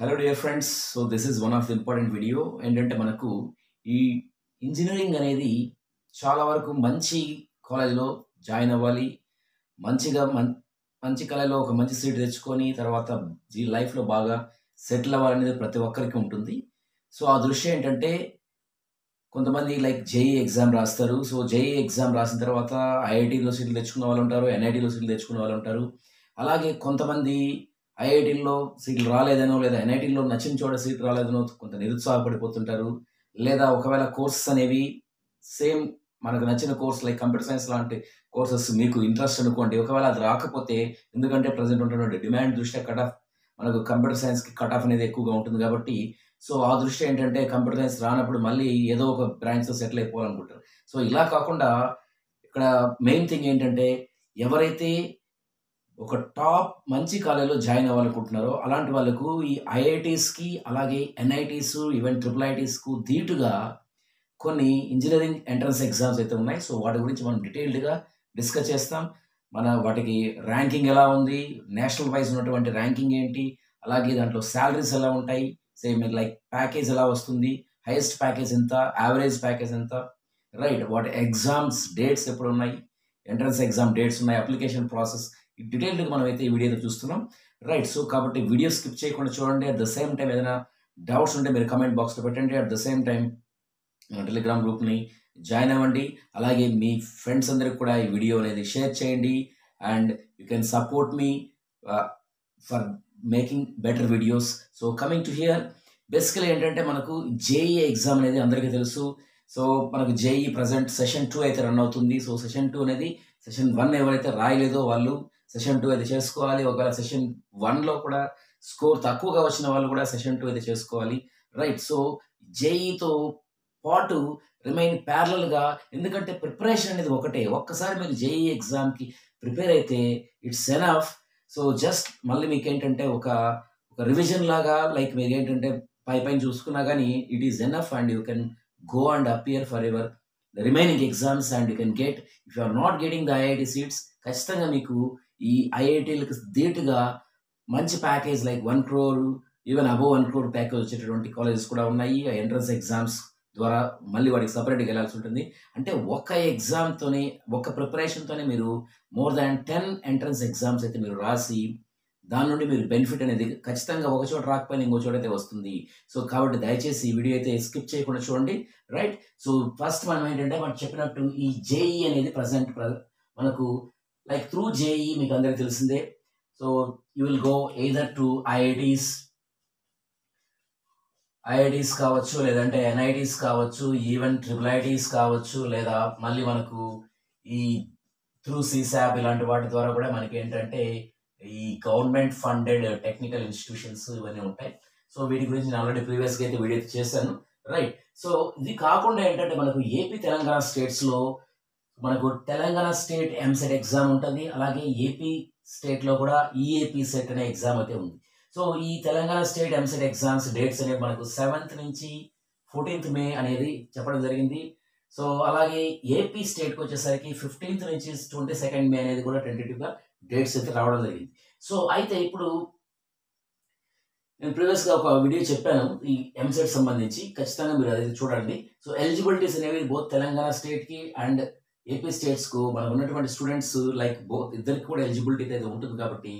Hello dear friends so this is one of the important video ఏంటంటే మనకు ఈ engineering అనేది చాలా వరకు మంచి కాలేజ్లో జాయిన్ అవ్వాలి. మంచిగా మం మంచి కాలేజ్లో ఒక మంచి సీట్ తెచ్చుకొని తర్వాత ఈ లైఫ్లో బాగా సెటిల్ అవ్వాలనేది ప్రతి ఒక్కరికి ఉంటుంది. సో ఆ దృశ్యం ఏంటంటే కొంతమంది లైక్ జేఈ ఎగ్జామ్ రాస్తారు. సో జేఈ ఎగ్జామ్ రాసిన తర్వాత ఐఐటీలో సీట్లు తెచ్చుకున్న వాళ్ళు ఉంటారు ఎన్ఐటీలో సీట్లు తెచ్చుకున్న వాళ్ళు ఉంటారు. అలాగే కొంతమంది ఐఐటీల్లో సీట్లు రాలేదనో లేదా ఎన్ఐటీల్లో నచ్చిన చోట సీట్ రాలేదనో కొంత నిరుత్సాహపడిపోతుంటారు. లేదా ఒకవేళ కోర్సెస్ అనేవి సేమ్ మనకు నచ్చిన కోర్స్ లైక్ కంప్యూటర్ సైన్స్ లాంటి కోర్సెస్ మీకు ఇంట్రెస్ట్ అనుకోండి ఒకవేళ అది రాకపోతే ఎందుకంటే ప్రజెంట్ ఉన్నటువంటి డిమాండ్ దృష్ట్యా కట్ ఆఫ్ మనకు కంప్యూటర్ సైన్స్కి కట్ ఆఫ్ అనేది ఎక్కువగా ఉంటుంది కాబట్టి సో ఆ దృష్టి ఏంటంటే కంప్యూటర్ సైన్స్ రానప్పుడు మళ్ళీ ఏదో ఒక బ్రాంచ్లో సెటిల్ అయిపోవాలనుకుంటారు. సో ఇలా కాకుండా ఇక్కడ మెయిన్ థింగ్ ఏంటంటే ఎవరైతే ఒక టాప్ మంచి కాలేజీలో జాయిన్ అవ్వాలనుకుంటున్నారో అలాంటి వాళ్ళకు ఈ ఐఐటీస్కి అలాగే ఎన్ఐటీస్ ఈవెన్ ట్రిపుల్ ఐటీస్కు ధీటుగా కొన్ని ఇంజనీరింగ్ ఎంట్రన్స్ ఎగ్జామ్స్ అయితే ఉన్నాయి. సో వాటి గురించి మనం డీటెయిల్డ్గా డిస్కస్ చేస్తాం. మన వాటికి ర్యాంకింగ్ ఎలా ఉంది? నేషనల్ వైజ్ ఉన్నటువంటి ర్యాంకింగ్ ఏంటి? అలాగే దాంట్లో శాలరీస్ ఎలా ఉంటాయి? సేమ్ లైక్ ప్యాకేజ్ ఎలా వస్తుంది? హైయెస్ట్ ప్యాకేజ్ ఎంత? యావరేజ్ ప్యాకేజ్ ఎంత? రైట్ వాటి ఎగ్జామ్స్ డేట్స్ ఎప్పుడు ఉన్నాయి ఎంట్రన్స్ ఎగ్జామ్ డేట్స్ ఉన్నాయి. అప్లికేషన్ ప్రాసెస్ డీటెయిల్డ్గా మనం అయితే ఈ వీడియోలో చూస్తున్నాం. రైట్ సో కాబట్టి వీడియో స్కిప్ చేయకుండా చూడండి. అట్ ద సేమ్ టైం ఏదైనా డౌట్స్ ఉంటే మీరు కమెంట్ బాక్స్లో పెట్టండి. At the same time telegram గ్రూప్ని జాయిన్ అవ్వండి. అలాగే మీ ఫ్రెండ్స్ అందరికి కూడా ఈ వీడియో అనేది షేర్ చేయండి. And you can support me for making better videos. So coming to here basically ఏంటంటే మనకు జేఈ ఎగ్జామ్ అనేది అందరికీ తెలుసు. సో మనకు జేఈ ప్రజెంట్ సెషన్ టూ అయితే రన్ అవుతుంది. సో సెషన్ టూ అనేది సెషన్ వన్ ఎవరైతే రాయలేదో వాళ్ళు సెషన్ టూ అయితే చేసుకోవాలి. ఒకవేళ సెషన్ వన్లో కూడా స్కోర్ తక్కువగా వచ్చిన వాళ్ళు కూడా సెషన్ టూ అయితే చేసుకోవాలి. రైట్ సో జేఈతో పాటు రిమైన్ ప్యారలల్గా ఎందుకంటే ప్రిపరేషన్ అనేది ఒకటే. ఒక్కసారి మీరు జేఈ ఎగ్జామ్కి ప్రిపేర్ అయితే ఇట్స్ ఎనఫ్. సో జస్ట్ మళ్ళీ మీకు ఏంటంటే ఒక ఒక రివిజన్ లాగా లైక్ మీరు ఏంటంటే పై పైన చూసుకున్నా కానీ it is enough and you can go and appear for ever the remaining exams and you can get if you are not getting the IIT seats ఖచ్చితంగా మీకు ఈ ఐఐటీలకు ధీటుగా మంచి package like one crore even above one crore package వచ్చేటటువంటి colleges కూడా ఉన్నాయి. ఆ ఎంట్రన్స్ ఎగ్జామ్స్ ద్వారా మళ్ళీ వాడికి సపరేట్గా వెళ్ళాల్సి ఉంటుంది. అంటే ఒక ఎగ్జామ్తోనే ఒక ప్రిపరేషన్తోనే మీరు more than ten entrance exams అయితే మీరు రాసి దాని నుండి మీరు బెనిఫిట్ అనేది ఖచ్చితంగా ఒక చోట రాకపోయినా ఇంకో చోట అయితే వస్తుంది. సో కాబట్టి దయచేసి ఈ వీడియో అయితే స్కిప్ చేయకుండా చూడండి. రైట్ సో ఫస్ట్ మనం ఏంటంటే మనం చెప్పినట్టు ఈ జేఈ అనేది ప్రజెంట్ మనకు లైక్ త్రూ జేఈ మీకు అందరికీ తెలిసిందే. So you will go either to IITs IITs కావచ్చు లేదంటే ఎన్ఐటీస్ కావచ్చు ఈవెన్ ట్రిపుల్ ఐటీస్ కావచ్చు లేదా మళ్ళీ మనకు ఈ త్రూ సీసాప్ ఇలాంటి వాటి ద్వారా కూడా మనకి ఏంటంటే ఈ గవర్నమెంట్ ఫండెడ్ టెక్నికల్ ఇన్స్టిట్యూషన్స్ ఇవన్నీ ఉంటాయి. సో వీటి గురించి నేను ఆల్రెడీ ప్రీవియస్గా అయితే వీడియో చేశాను. రైట్ సో ఇది కాకుండా ఏంటంటే మనకు ఏపీ తెలంగాణ స్టేట్స్లో మనకు తెలంగాణ స్టేట్ ఎంసెట్ ఎగ్జామ్ ఉంటుంది అలాగే ఏపీ స్టేట్లో కూడా ఈఏపీ సెట్ అనే ఎగ్జామ్ అయితే ఉంది. సో ఈ Telangana state EAMCET exams dates అనేవి మనకు సెవెంత్ నుంచి ఫోర్టీన్త్ మే అనేది చెప్పడం జరిగింది. సో అలాగే ఏపీ స్టేట్కి వచ్చేసరికి ఫిఫ్టీన్త్ నుంచి ట్వంటీ సెకండ్ మే అనేది కూడా టెంటేటివ్గా డేట్స్ అయితే రావడం జరిగింది. సో అయితే ఇప్పుడు నేను ప్రీవియస్గా ఒక వీడియో చెప్పాను ఈ ఎంసెట్ సంబంధించి. ఖచ్చితంగా మీరు అది చూడండి. సో ఎలిజిబిలిటీస్ అనేవి బోత్ తెలంగాణ స్టేట్కి అండ్ ఏపీ స్టేట్స్కు మనకు ఉన్నటువంటి స్టూడెంట్స్ లైక్ బో ఇద్దరికి కూడా ఎలిజిబిలిటీ అయితే ఉంటుంది కాబట్టి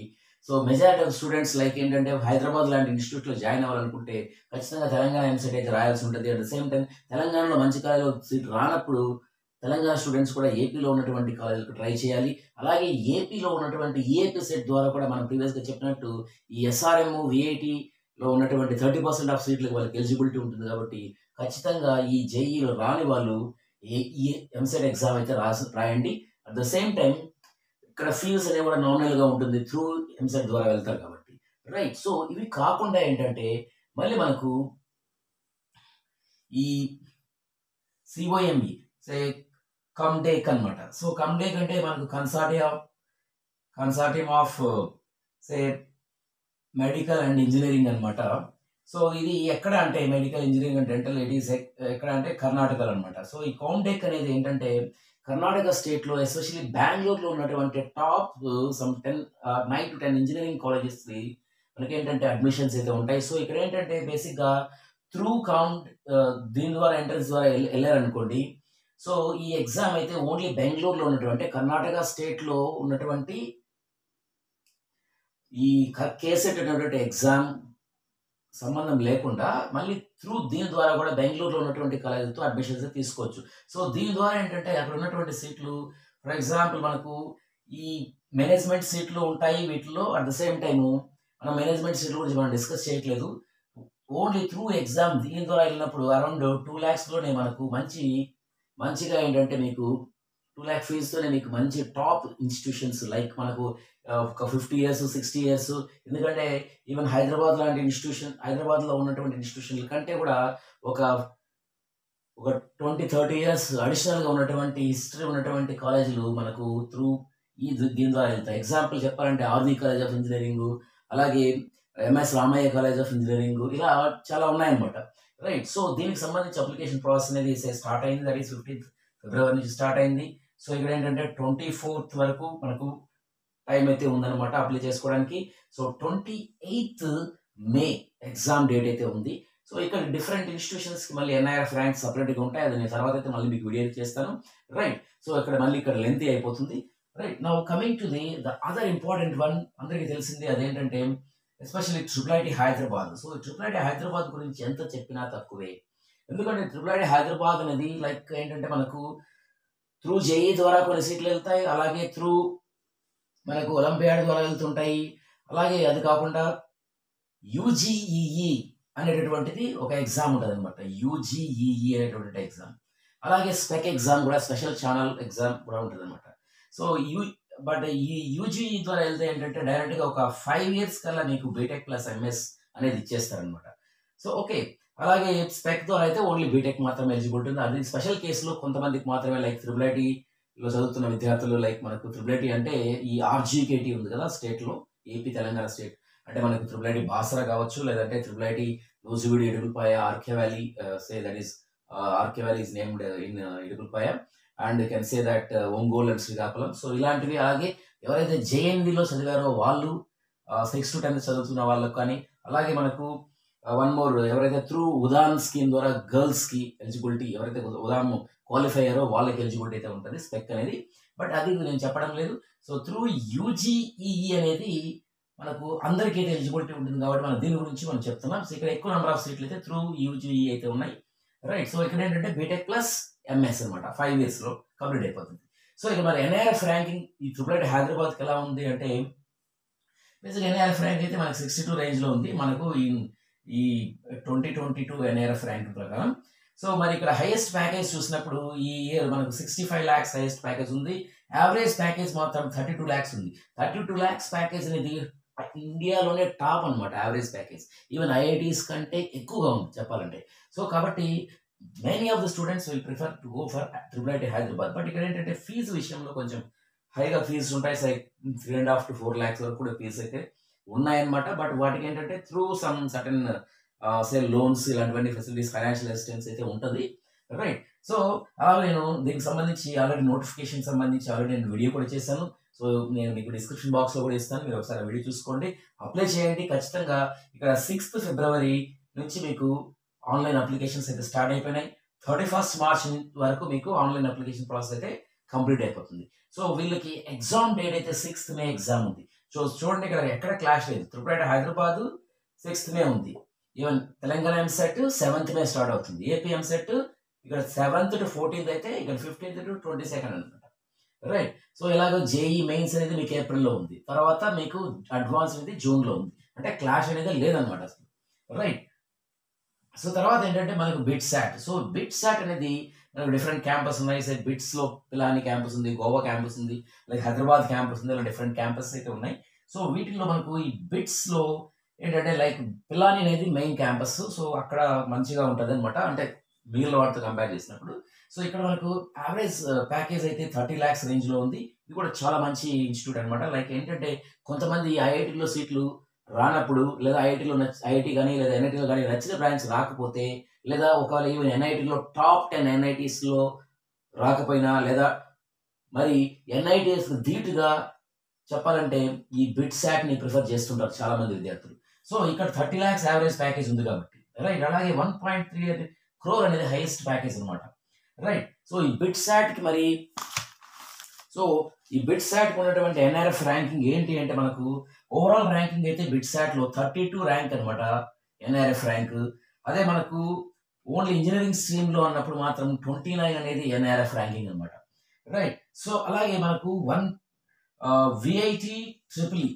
so majority of students like ఏంటంటే హైదరాబాద్ లాంటి ఇన్స్టిట్యూట్లో జాయిన్ అవ్వాలనుకుంటే ఖచ్చితంగా తెలంగాణ ఎంసెట్ అయితే రాయాల్సి ఉంటుంది. అట్ ద సేమ్ టైం తెలంగాణలో మంచి కాలేజీలో సీట్ రానప్పుడు తెలంగాణ స్టూడెంట్స్ కూడా ఏపీలో ఉన్నటువంటి కాలేజీలకు ట్రై చేయాలి. అలాగే ఏపీలో ఉన్నటువంటి ఏపీ సెట్ ద్వారా కూడా మనం ప్రీవియస్గా చెప్పినట్టు ఈ ఎస్ఆర్ఎం విఐటిలో ఉన్నటువంటి థర్టీ పర్సెంట్ ఆఫ్ సీట్లకు వాళ్ళకి ఎలిజిబిలిటీ ఉంటుంది కాబట్టి ఖచ్చితంగా ఈ జేఈలో రాని వాళ్ళు ఈ ఎంసెట్ ఎగ్జామ్ అయితే రాసి రాయండి. అట్ ద సేమ్ టైం ఇక్కడ ఫీజు అనేవి కూడా నామినల్గా ఉంటుంది. త్రూ ఎంసెట్ ద్వారా వెళ్తారు కాబట్టి. రైట్ సో ఇవి కాకుండా ఏంటంటే మళ్ళీ మనకు ఈ సిఓఎంఈ సే కమ్డేక్ అనమాట సో కమ్డేక్ అంటే మనకు consortia consortium of say medical and engineering అనమాట సో ఇది ఎక్కడ అంటే మెడికల్ ఇంజనీరింగ్ అండ్ డెంటల్ ఎడీస్ ఎక్కడ అంటే కర్ణాటకలో అనమాట సో ఈ కౌంటెక్ అనేది ఏంటంటే కర్ణాటక స్టేట్లో ఎస్పెషల్లీ బెంగళూరులో ఉన్నటువంటి top some ten nine to ten engineering colleges మనకి ఏంటంటే అడ్మిషన్స్ అయితే ఉంటాయి. సో ఇక్కడ ఏంటంటే బేసిక్గా త్రూ కౌంట్ దీని ద్వారా ఎంట్రన్స్ ద్వారా వెళ్ళారనుకోండి సో ఈ ఎగ్జామ్ అయితే ఓన్లీ బెంగళూరులో ఉన్నటువంటి కర్ణాటక స్టేట్లో ఉన్నటువంటి ఈ కేసెట్ అనేటువంటి ఎగ్జామ్ సంబంధం లేకుండా మళ్ళీ త్రూ దీని ద్వారా కూడా బెంగళూరులో ఉన్నటువంటి కాలేజీతో అడ్మిషన్స్ తీసుకోవచ్చు. సో దీని ద్వారా ఏంటంటే అక్కడ ఉన్నటువంటి సీట్లు ఫర్ ఎగ్జాంపుల్ మనకు ఈ మేనేజ్మెంట్ సీట్లు ఉంటాయి వీటిలో అట్ ద సేమ్ టైము మనం మేనేజ్మెంట్ సీట్ల గురించి మనం డిస్కస్ చేయట్లేదు. ఓన్లీ త్రూ ఎగ్జామ్ దీని ద్వారా వెళ్ళినప్పుడు అరౌండ్ టూ ల్యాక్స్లోనే మనకు మంచి మంచిగా ఏంటంటే మీకు టూ ల్యాక్ ఫీజుతోనే మీకు మంచి టాప్ ఇన్స్టిట్యూషన్స్ లైక్ మనకు ఒక ఫిఫ్టీ ఇయర్స్ సిక్స్టీ ఇయర్స్ ఎందుకంటే ఈవెన్ హైదరాబాద్ లాంటి ఇన్స్టిట్యూషన్ హైదరాబాద్లో ఉన్నటువంటి ఇన్స్టిట్యూషన్ల కంటే కూడా ఒక ఒక ట్వంటీ థర్టీ ఇయర్స్ అడిషనల్గా ఉన్నటువంటి హిస్టరీ ఉన్నటువంటి కాలేజీలు మనకు త్రూ ఈ దీని ద్వారా వెళ్తాయి. ఎగ్జాంపుల్ చెప్పాలంటే ఆర్మీ కాలేజ్ ఆఫ్ ఇంజనీరింగ్ అలాగే MS Ramaiah college of engineering ఇలా చాలా ఉన్నాయన్నమాట. రైట్ సో దీనికి సంబంధించి అప్లికేషన్ ప్రాసెస్ అనేది స్టార్ట్ అయింది. దట్ ఈస్ ఫిఫ్టీన్త్ ఫిబ్రవరి నుంచి స్టార్ట్ అయింది. సో ఇక్కడ ఏంటంటే ట్వంటీ ఫోర్త్ వరకు మనకు టైం అయితే ఉందన్నమాట అప్లై చేసుకోవడానికి. So twenty eighth May exam date అయితే ఉంది. సో ఇక్కడ డిఫరెంట్ ఇన్స్టిట్యూషన్స్కి మళ్ళీ ఎన్ఐఆర్ఎఫ్ ర్యాంక్స్ సపరేట్గా ఉంటాయి. అది నేను తర్వాత అయితే మళ్ళీ మీకు వీడియో చేస్తాను. రైట్ సో ఇక్కడ మళ్ళీ ఇక్కడ లెంతీ అయిపోతుంది. Right now coming to the the other important one అందరికీ తెలిసింది అదేంటంటే especially triple IT Hyderabad so triple Hyderabad గురించి ఎంత చెప్పినా తక్కువే. ఎందుకంటే ట్రిపుల్ ఐటీ హైదరాబాద్ అనేది లైక్ ఏంటంటే మనకు త్రూ జేఈ ద్వారా కొన్ని సీట్లు వెళ్తాయి అలాగే త్రూ మనకు ఒలింపియాడ్ ద్వారా వెళ్తుంటాయి. అలాగే అది కాకుండా యూజీఈఈ అనేటటువంటిది ఒక ఎగ్జామ్ ఉంటుంది అనమాట యూజీఈఈ అనేటువంటి ఎగ్జామ్ అలాగే స్పెక్ ఎగ్జామ్ కూడా స్పెషల్ ఛానల్ ఎగ్జామ్ కూడా ఉంటుంది అనమాట సో యూ బట్ ఈ యూజీఈ ద్వారా వెళ్తే ఏంటంటే డైరెక్ట్గా ఒక ఫైవ్ ఇయర్స్ కల్లా నీకు బీటెక్ ప్లస్ ఎంఎస్ అనేది ఇచ్చేస్తారనమాట సో ఓకే అలాగే స్పెక్ ద్వారా అయితే ఓన్లీ బీటెక్ మాత్రమే ఎలిజిబుల్ ఉంటుంది. అది స్పెషల్ కేసులో కొంతమందికి మాత్రమే లైక్ త్రిబుల్ ఐటీలో చదువుతున్న విద్యార్థులు లైక్ మనకు త్రిబుల్ ఐటీ అంటే ఈ ఆర్జీకేటీ ఉంది కదా స్టేట్లో ఏపీ తెలంగాణ స్టేట్. అంటే మనకు త్రిబుల్ ఐటీ బాసరా కావచ్చు లేదంటే triple IT Nuzvid Idupulapaya RK valley say that is RK valley is named in Idupulapaya. And can say that Ongole and Srikakulam. So ఇలాంటివి అలాగే ఎవరైతే జేఎన్విలో చదివారో వాళ్ళు సిక్స్ టు టెన్త్ చదువుతున్న వాళ్ళకు కానీ అలాగే మనకు వన్ మోర్ ఎవరైతే త్రూ ఉదాన్ స్కీమ్ ద్వారా గర్ల్స్కి ఎలిజిబిలిటీ ఎవరైతే ఉదాము ఉదాన్ క్వాలిఫై అయ్యారో వాళ్ళకి ఎలిజిబిలిటీ అయితే ఉంటుంది స్పెక్ అనేది. బట్ అది నేను చెప్పడం లేదు. సో త్రూ యూజీఈఈ అనేది మనకు అందరికీ అయితే ఎలిజిబిలిటీ ఉంటుంది కాబట్టి మనం దీని గురించి మనం చెప్తున్నాం. సో ఇక్కడ ఎక్కువ నెంబర్ ఆఫ్ సీట్లు అయితే త్రూ యూజీఈ అయితే ఉన్నాయి. రైట్ సో ఇక్కడ ఏంటంటే బీటెక్ ప్లస్ ఎంఎస్ అనమాట ఫైవ్ ఇయర్స్లో కంప్లీట్ అయిపోతుంది. సో ఇక మరి ఎన్ఐఆర్ఎఫ్ ర్యాంకింగ్ ఈ త్రిపుల్ హైదరాబాద్కి ఎలా ఉంది అంటే బేసిక్ ఎన్ఐఆర్ఎఫ్ ర్యాంక్ అయితే మనకు సిక్స్టీ టూ రేంజ్లో ఉంది. మనకు ఈ twenty twenty two NIRF rank ప్రకారం. సో మరి ఇక్కడ హైయెస్ట్ ప్యాకేజ్ చూసినప్పుడు ఈ ఇయర్ మనకు sixty five lakhs highest package ఉంది. యావరేజ్ ప్యాకేజ్ మాత్రం థర్టీ టూ ల్యాక్స్ ఉంది. థర్టీ టూ ల్యాక్స్ ప్యాకేజ్ అనేది ఇండియాలోనే టాప్ అన్నమాట యావరేజ్ ప్యాకేజ్ ఈవెన్ ఐఐటీస్ కంటే ఎక్కువగా ఉంది చెప్పాలంటే. సో కాబట్టి many of the students will prefer to go for triple IT Hyderabad but ఇక్కడ ఏంటంటే ఫీజు విషయంలో కొంచెం హైగా ఫీజు ఉంటాయి. Say three and half to four lakhs వరకు కూడా ఫీజు అయితే ఉన్నాయన్నమాట. బట్ వాటికి ఏంటంటే through some certain say loans ఇలాంటివన్నీ ఫెసిలిటీస్ ఫైనాన్షియల్ అసిస్టెన్స్ అయితే ఉంటుంది. రైట్ సో అలా నేను దీనికి సంబంధించి ఆల్రెడీ నోటిఫికేషన్ సంబంధించి ఆల్రెడీ నేను వీడియో కూడా చేశాను. సో నేను మీకు డిస్క్రిప్షన్ బాక్స్లో కూడా ఇస్తాను. మీరు ఒకసారి వీడియో చూసుకోండి. అప్లై చేయండి. ఖచ్చితంగా ఇక్కడ సిక్స్త్ ఫిబ్రవరి నుంచి మీకు ఆన్లైన్ అప్లికేషన్స్ అయితే స్టార్ట్ అయిపోయినాయి. థర్టీ ఫస్ట్ మార్చ్ వరకు మీకు ఆన్లైన్ అప్లికేషన్ ప్రాసెస్ అయితే కంప్లీట్ అయిపోతుంది. సో వీళ్ళకి ఎగ్జామ్ డేట్ అయితే సిక్స్త్ మే ఎగ్జామ్ ఉంది. సో చూడండి ఇక్కడ ఎక్కడ క్లాష్ లేదు. త్రిపుర హైదరాబాద్ సిక్స్త్ మే ఉంది. Even Telangana EAMCET seventh May start అవుతుంది. ఏపీ ఎంసెట్ ఇక్కడ సెవెంత్ టు ఫోర్టీన్త్ అయితే ఇక్కడ ఫిఫ్టీన్త్ టు ట్వంటీ సెకండ్ అనమాట రైట్ సో ఇలాగ జేఈ మెయిన్స్ అనేది మీకు ఏప్రిల్లో ఉంది. తర్వాత మీకు అడ్వాన్స్ అనేది జూన్లో ఉంది. అంటే క్లాష్ అనేది లేదనమాట అసలు. రైట్ సో తర్వాత ఏంటంటే మనకు BIT SAT so BIT SAT అనేది డిఫరెంట్ క్యాంపస్ ఉన్నాయి. సైడ్ బిట్స్లో పిలాని క్యాంపస్ ఉంది గోవా క్యాంపస్ ఉంది లైక్ హైదరాబాద్ క్యాంపస్ ఉంది ఇలా డిఫరెంట్ క్యాంపస్ అయితే ఉన్నాయి. సో వీటిల్లో మనకు ఈ బిట్స్లో ఏంటంటే లైక్ పిలాని అనేది మెయిన్ క్యాంపస్ సో అక్కడ మంచిగా ఉంటుంది అనమాట అంటే మిగిలిన వాటితో కంపేర్ చేసినప్పుడు. సో ఇక్కడ మనకు యావరేజ్ ప్యాకేజ్ uh, అయితే థర్టీ ల్యాక్స్ రేంజ్లో ఉంది. ఇది కూడా చాలా మంచి ఇన్స్టిట్యూట్ అనమాట లైక్ ఏంటంటే కొంతమంది ఐఐటీలో సీట్లు రానప్పుడు లేదా ఐఐటీలో నచ్చ ఐఐటీ కానీ లేదా ఎన్ఐటీలో కానీ నచ్చిన బ్రాంచ్ రాకపోతే లేదా ఒకవేళ ఈవెన్ ఎన్ఐటీలో టాప్ టెన్ ఎన్ఐటీస్లో రాకపోయినా లేదా మరి ఎన్ఐటీఎస్ ధీటుగా చెప్పాలంటే ఈ బిట్ శాట్ని ప్రిఫర్ చేస్తుంటారు చాలా మంది విద్యార్థులు. సో ఇక్కడ థర్టీ ల్యాక్స్ యావరేజ్ ప్యాకేజ్ ఉంది కాబట్టి రైట్? అలాగే వన్ పాయింట్ త్రీ క్రోర్ అనేది హైయెస్ట్ ప్యాకేజ్ అనమాట రైట్? సో ఈ బిట్ శాట్కి మరి సో ఈ బిట్ శాట్కి ఉన్నటువంటి ఎన్ఆర్ఎఫ్ ర్యాంకింగ్ ఏంటి అంటే మనకు ఓవరాల్ ర్యాంకింగ్ అయితే బిట్ శాట్లో థర్టీ టూ ర్యాంక్ అనమాట ఎన్ఆర్ఎఫ్ ర్యాంక్ అదే మనకు ఓన్లీ ఇంజనీరింగ్ స్ట్రీమ్లో అన్నప్పుడు మాత్రం ట్వంటీ నైన్ అనేది ఎన్ఆర్ఎఫ్ ర్యాంకింగ్ అనమాట రైట్. సో అలాగే మనకు one VIT triple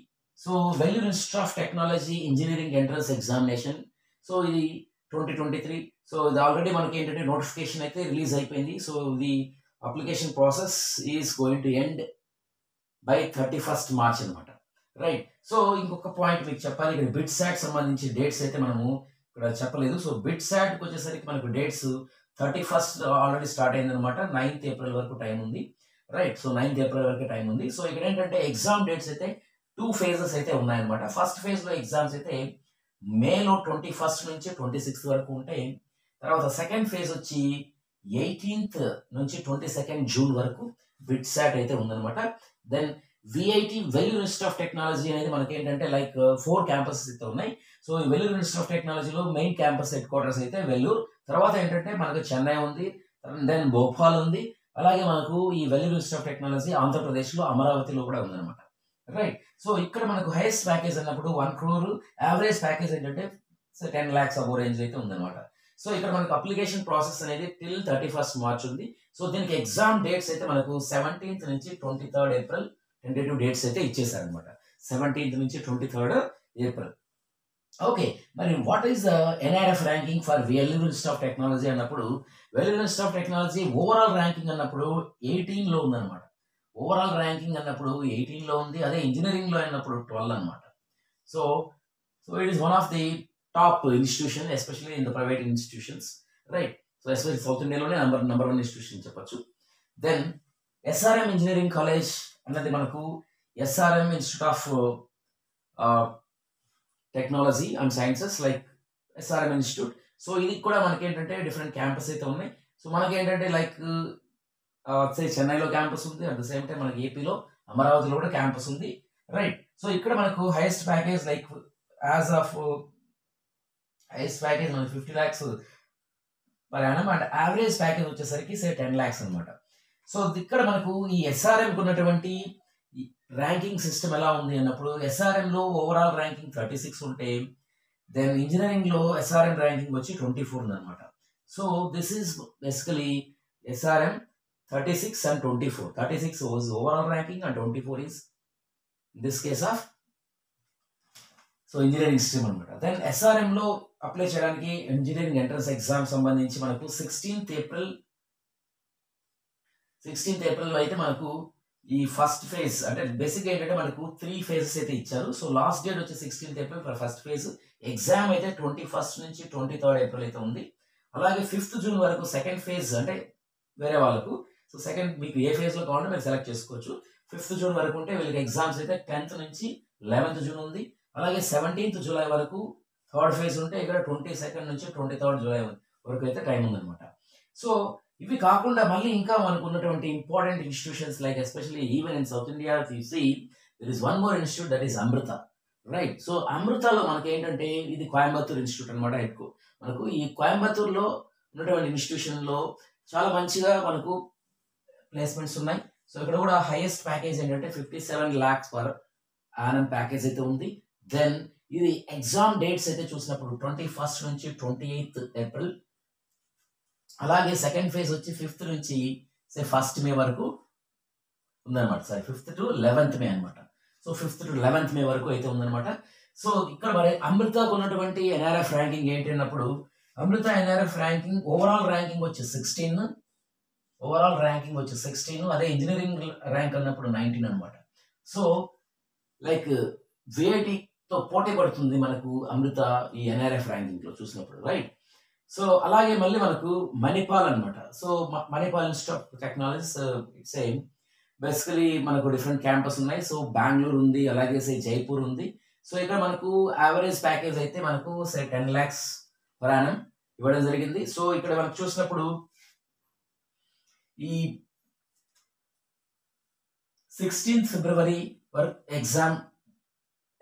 so Vellore institute of technology engineering entrance examination. So ఇది ట్వంటీ ట్వంటీ త్రీ. సో ఇది ఆల్రెడీ మనకి ఏంటంటే నోటిఫికేషన్ అయితే రిలీజ్ అయిపోయింది. సో ఇది application process is going to end by thirty first March అనమాట రైట్. సో ఇంకొక point మీకు చెప్పాలి. ఇక్కడ బిట్ సాట్ సంబంధించి డేట్స్ అయితే మనము ఇక్కడ చెప్పలేదు. సో బిట్ శాట్కి వచ్చేసరికి మనకు dates thirty first already start అయింది అనమాట నైన్త్ ఏప్రిల్ వరకు టైం ఉంది. రైట్. సో నైన్త్ ఏప్రిల్ వరకు టైం ఉంది. సో ఇక్కడ ఏంటంటే ఎగ్జామ్ డేట్స్ అయితే టూ ఫేజెస్ అయితే ఉన్నాయన్నమాట. ఫస్ట్ ఫేజ్లో ఎగ్జామ్స్ అయితే మేలో ట్వంటీ ఫస్ట్ నుంచి ట్వంటీ సిక్స్త్ వరకు ఉంటే తర్వాత సెకండ్ ఫేజ్ వచ్చి ఎయిటీన్త్ నుంచి ట్వంటీ సెకండ్ జూన్ వరకు బిట్ శాట్ అయితే ఉందన్నమాట. Then VIT Vellore institute of technology అనేది మనకి ఏంటంటే లైక్ ఫోర్ క్యాంపసెస్ అయితే ఉన్నాయి. సో ఈ వెల్లూరు ఇన్స్టిట్యూట్ ఆఫ్ టెక్నాలజీలో మెయిన్ క్యాంపస్ హెడ్ క్వార్టర్స్ అయితే వెల్లూరు తర్వాత ఏంటంటే మనకు చెన్నై ఉంది దెన్ భోపాల్ ఉంది. అలాగే మనకు ఈ వెల్లూరు ఇన్స్టిట్యూట్ ఆఫ్ టెక్నాలజీ ఆంధ్రప్రదేశ్లో అమరావతిలో కూడా ఉందన్నమాట. రైట్ సో ఇక్కడ మనకు హైయెస్ట్ ప్యాకేజ్ అన్నప్పుడు వన్ క్రోర్ యావరేజ్ ప్యాకేజ్ ఏంటంటే టెన్ ల్యాక్స్ అబో రేంజ్ అయితే ఉందన్నమాట. సో ఇక్కడ మనకు అప్లికేషన్ ప్రాసెస్ అనేది టిల్ థర్టీ ఫస్ట్ మార్చ్ ఉంది. సో దీనికి ఎగ్జామ్ డేట్స్ అయితే మనకు సెవెంటీన్త్ నుంచి twenty third April tentative two dates అయితే ఇచ్చేసారనమాట సెవెంటీన్త్ నుంచి ట్వంటీ థర్డ్ ఏప్రిల్ ఓకే మరి what is the NRF ranking for Vellore of technology అన్నప్పుడు Vellore of technology overall ranking అన్నప్పుడు ఎయిటీన్లో ఉందన్నమాట. ఓవరాల్ ర్యాంకింగ్ అన్నప్పుడు ఎయిటీన్లో ఉంది అదే ఇంజనీరింగ్లో అన్నప్పుడు ట్వెల్వ్ అనమాట so so it is one of the top institution especially in the private institutions right so especially south ఇండియాలోనే నెంబర్ నెంబర్ వన్ ఇన్స్టిట్యూషన్ చెప్పొచ్చు. దెన్ ఎస్ఆర్ఎం ఇంజనీరింగ్ కాలేజ్ అన్నది మనకు SRM institute of technology and sciences like SRM institute so ఇది కూడా మనకి ఏంటంటే different campus అయితే ఉన్నాయి. సో మనకి ఏంటంటే లైక్ సే చెన్నైలో క్యాంపస్ ఉంది అట్ ద సేమ్ టైం మనకి ఏపీలో అమరావతిలో కూడా క్యాంపస్ ఉంది రైట్ సో ఇక్కడ మనకు highest package like as of highest package మనకి ఫిఫ్టీ ల్యాక్స్ మరి అనం అండ్ యావరేజ్ ప్యాకేజ్ వచ్చేసరికి సే టెన్ ల్యాక్స్ అనమాట సో ఇక్కడ మనకు ఈ ఎస్ఆర్ఎంకి ఉన్నటువంటి ర్యాంకింగ్ సిస్టమ్ ఎలా ఉంది అన్నప్పుడు ఎస్ఆర్ఎంలో ఓవరాల్ ర్యాంకింగ్ థర్టీ సిక్స్ ఉంటే దెన్ ఇంజనీరింగ్లో ఎస్ఆర్ఎం ర్యాంకింగ్ వచ్చి ట్వంటీ ఫోర్ ఉందన్నమాట so this is basically SRM thirty six and twenty four thirty six was overall ranking and twenty four is this case of so engineering system అనమాట then ఎస్ఆర్ఎంలో apply చేయడానికి engineering entrance exam సంబంధించి మనకు sixteenth April sixteenth ఏప్రిల్లో అయితే మనకు ఈ first phase అంటే బేసిక్ ఏంటంటే మనకు త్రీ ఫేజెస్ అయితే ఇచ్చారు. సో లాస్ట్ డేట్ వచ్చి sixteenth April for first phase exam అయితే ట్వంటీ ఫస్ట్ నుంచి ట్వంటీ థర్డ్ ఏప్రిల్ అయితే ఉంది. అలాగే ఫిఫ్త్ జూన్ వరకు సెకండ్ ఫేజ్ అంటే వేరే వాళ్ళకు. సో సెకండ్ మీకు ఏ ఫేజ్లో కావాలంటే మీరు సెలెక్ట్ చేసుకోవచ్చు. ఫిఫ్త్ జూన్ వరకు ఉంటే వీళ్ళకి ఎగ్జామ్స్ అయితే టెన్త్ నుంచి లెవెన్త్ జూన్ ఉంది. అలాగే సెవెంటీన్త్ జూలై వరకు థర్డ్ ఫేజ్ ఉంటే ఇక్కడ ట్వంటీ సెకండ్ నుంచి ట్వంటీ థర్డ్ జూలై వరకు అయితే టైం ఉందన్నమాట. సో ఇవి కాకుండా మళ్ళీ ఇంకా మనకు ఉన్నటువంటి important institutions like especially even in south India see there is one more institute that is Amrita right so అమృతలో మనకి ఏంటంటే ఇది కోయంబత్తూర్ ఇన్స్టిట్యూట్ అనమాట ఎక్కువ. మనకు ఈ కోయంబత్తూర్లో ఉన్నటువంటి ఇన్స్టిట్యూషన్లో చాలా మంచిగా మనకు ప్లేస్మెంట్స్ ఉన్నాయి. సో ఇక్కడ కూడా హైయెస్ట్ ప్యాకేజ్ ఏంటంటే fifty seven lakhs per annum package అయితే ఉంది. దెన్ ఇది ఎగ్జామ్ డేట్స్ అయితే చూసినప్పుడు ట్వంటీ ఫస్ట్ నుంచి ట్వంటీ ఎయిత్ ఏప్రిల్ అలాగే సెకండ్ ఫేజ్ వచ్చి ఫిఫ్త్ నుంచి సే ఫస్ట్ మే వరకు ఉందన్నమాట. Sorry fifth to eleventh May అనమాట so fifth to eleventh May వరకు అయితే ఉందన్నమాట. సో ఇక్కడ మరి అమృతకు ఉన్నటువంటి ఎన్ఆర్ఎఫ్ ర్యాంకింగ్ ఏంటి అన్నప్పుడు Amrita NRF ranking overall ranking వచ్చి సిక్స్టీన్ ఓవరాల్ ర్యాంకింగ్ వచ్చి సిక్స్టీన్ అదే ఇంజనీరింగ్ ర్యాంక్ అన్నప్పుడు నైన్టీన్ అనమాట సో లైక్ విఐటితో పోటీ పడుతుంది మనకు అమృత ఈ ఎన్ఆర్ఎఫ్ ర్యాంకింగ్లో చూసినప్పుడు రైట్ సో అలాగే మళ్ళీ మనకు మణిపాల్ అనమాట so Manipal institute of technologies same basically మనకు డిఫరెంట్ క్యాంపస్ ఉన్నాయి. సో బెంగళూరు ఉంది అలాగే సే జైపూర్ ఉంది. సో ఇక్కడ మనకు యావరేజ్ ప్యాకేజ్ అయితే మనకు సే టెన్ ల్యాక్స్ ప్రయాణం ఇవ్వడం జరిగింది. సో ఇక్కడ మనకు చూసినప్పుడు ఈ సిక్స్టీన్త్ ఫిబ్రవరి వరకు ఎగ్జామ్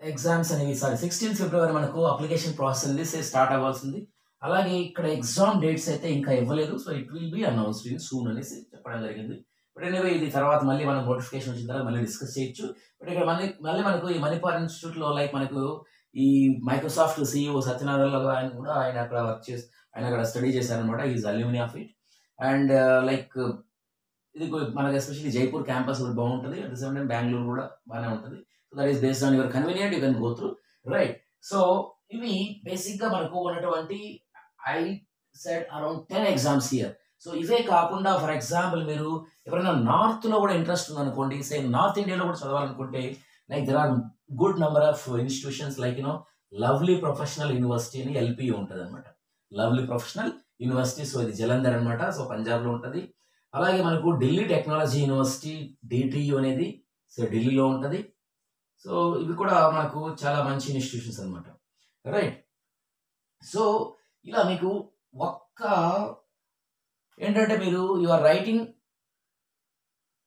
ఎగ్జామ్స్ అనేవి సారీ సిక్స్టీన్త్ ఫిబ్రవరి మనకు అప్లికేషన్ ప్రాసెస్ ఉంది సే స్టార్ట్ అవ్వాల్సింది. అలాగే ఇక్కడ ఎగ్జామ్ డేట్స్ అయితే ఇంకా ఇవ్వలేదు. So it will be announce in soon అనేసి చెప్పడం జరిగింది. బట్ ఎనివే ఇది తర్వాత మళ్ళీ మనకు నోటిఫికేషన్ వచ్చిన తర్వాత మళ్ళీ డిస్కస్ చేయొచ్చు. బట్ ఇక్కడ మళ్ళీ మళ్ళీ మనకు ఈ మణిపాల్ ఇన్స్టిట్యూట్లో లైక్ మనకు ఈ మైక్రోసాఫ్ట్ సిఇఓ సత్యనారాయణ ఆయన కూడా ఆయన అక్కడ వర్క్ చేసి ఆయన అక్కడ స్టడీ చేశారనమాట is alumni of it and uh, like ఇది మనకు ఎస్పెషల్లీ జైపూర్ క్యాంపస్ కూడా బాగుంటుంది. At the same time Bengaluru కూడా బాగానే ఉంటుంది. So that is based on your convenient. You can go through. Right. So ఇవి బేసిక్గా మనకు ఉన్నటువంటి I set around ten exams here so ఇవే కాకుండా ఫర్ ఎగ్జాంపుల్ మీరు ఎవరైనా నార్త్లో కూడా ఇంట్రెస్ట్ ఉందనుకోండి సేమ్ నార్త్ ఇండియాలో కూడా చదవాలనుకుంటే like there are good number of institutions like you know lovely professional university అని ఎల్పీ ఉంటుంది అనమాట లవ్లీ ప్రొఫెషనల్ యూనివర్సిటీ సో ఇది జలంధర్ అనమాట సో పంజాబ్లో ఉంటుంది. అలాగే మనకు ఢిల్లీ టెక్నాలజీ యూనివర్సిటీ డిటియు అనేది సో ఢిల్లీలో ఉంటుంది. సో ఇవి కూడా మనకు చాలా మంచి ఇన్స్టిట్యూషన్స్ అనమాట రైట్ సో ఇలా మీకు ఒక్క ఏంటంటే మీరు you are writing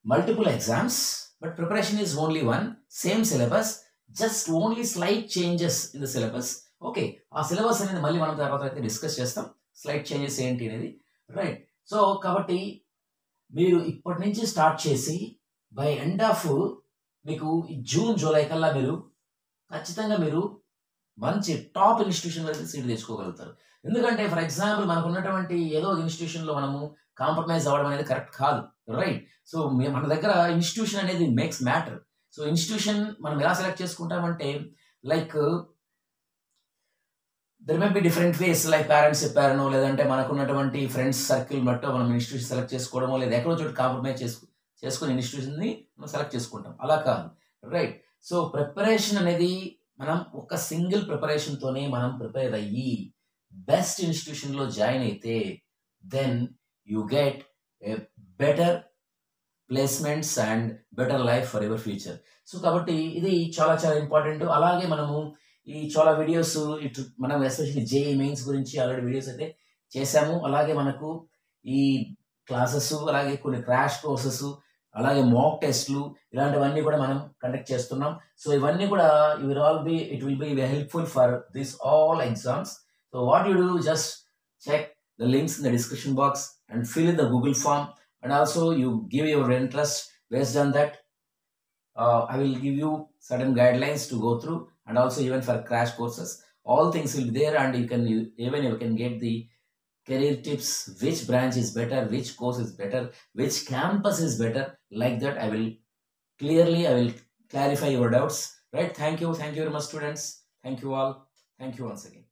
multiple exams but preparation is only one same syllabus just only slight changes in the syllabus okay ఆ సిలబస్ అనేది మళ్ళీ మనం తర్వాత అయితే డిస్కస్ చేస్తాం స్లైట్ చేంజెస్ ఏంటి అనేది. రైట్ సో కాబట్టి మీరు ఇప్పటి నుంచి స్టార్ట్ చేసి బై ఎండ్ ఆఫ్ మీకు జూన్ జూలై కల్లా మీరు ఖచ్చితంగా మీరు మంచి టాప్ ఇన్స్టిట్యూషన్ అయితే సీట్ తెచ్చుకోగలుగుతారు. ఎందుకంటే ఫర్ ఎగ్జాంపుల్ మనకు ఉన్నటువంటి ఏదో ఒక ఇన్స్టిట్యూషన్లో మనము కాంప్రమైజ్ అవ్వడం అనేది కరెక్ట్ కాదు. రైట్ సో మన దగ్గర ఇన్స్టిట్యూషన్ అనేది మేక్స్ మ్యాటర్ సో ఇన్స్టిట్యూషన్ మనం ఎలా select చేసుకుంటామంటే like there may be different ways like parents చెప్పారనో లేదంటే మనకున్నటువంటి ఫ్రెండ్స్ సర్కిల్ బట్టో మనం ఇన్స్టిట్యూషన్ సెలెక్ట్ చేసుకోవడమో లేదా ఎక్కడో చోటు కాంప్రమైజ్ చేసుకు చేసుకుని ఇన్స్టిట్యూషన్ని మనం సెలెక్ట్ చేసుకుంటాం. అలా కాదు. రైట్ సో ప్రిపరేషన్ అనేది మనం ఒక సింగిల్ ప్రిపరేషన్తోనే మనం ప్రిపేర్ అయ్యి బెస్ట్ ఇన్స్టిట్యూషన్లో జాయిన్ అయితే then you get a better placements and better life for your future so కాబట్టి ఇది చాలా చాలా ఇంపార్టెంట్ అలాగే మనము ఈ చాలా వీడియోస్ ఇటు మనం ఎస్పెషల్లీ జేఈ మెయిన్స్ గురించి ఆల్రెడీ వీడియోస్ అయితే చేశాము. అలాగే మనకు ఈ క్లాసెస్ అలాగే కొన్ని క్రాష్ కోర్సెస్ అలాగే మాక్ టెస్ట్లు ఇలాంటివన్నీ కూడా మనం కండక్ట్ చేస్తున్నాం. సో ఇవన్నీ కూడా you will all be it will be helpful for this all exams So what you do, just check the links in the description box and fill in the Google form and also you give your interest based on that. Uh, I will give you certain guidelines to go through and also even for crash courses. All things will be there and you can you, even you can get the career tips, which branch is better, which course is better, which campus is better. Like that I will clearly, I will clarify your doubts. Right. Thank you. Thank you very much students. Thank you all. Thank you once again.